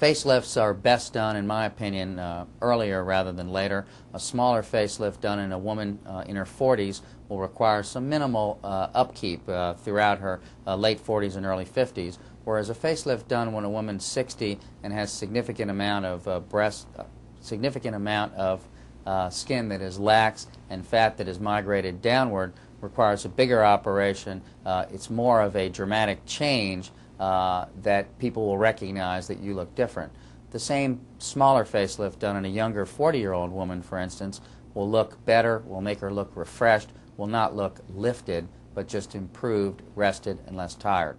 Facelifts are best done, in my opinion, uh, earlier rather than later. A smaller facelift done in a woman uh, in her 40s will require some minimal uh, upkeep uh, throughout her uh, late 40s and early 50s, whereas a facelift done when a woman's 60 and has significant amount of uh, breast, significant amount of skin that is lax and fat that is migrated downward requires a bigger operation. it's more of a dramatic change uh, that people will recognize that you look different. The same smaller facelift done in a younger 40-year-old woman, for instance, will look better, will make her look refreshed, will not look lifted, but just improved, rested, and less tired.